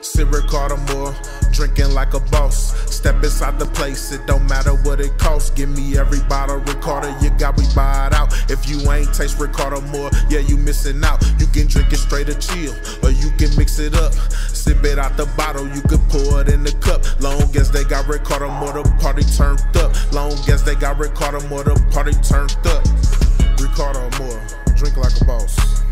Sit Ricarda Amor, drinking like a boss. Step inside the place, it don't matter what it costs. Give me every bottle Ricarda you got, we buy it out. If you ain't taste Ricarda Amor, yeah, you missing out. You can drink it straight or chill, or you can mix it up. Sip it out the bottle, you can pour it in the cup. Long as they got Ricarda Amor, the party turned up. Long as they got Ricarda Amor, the party turned up. Ricarda Amor, drink like a boss.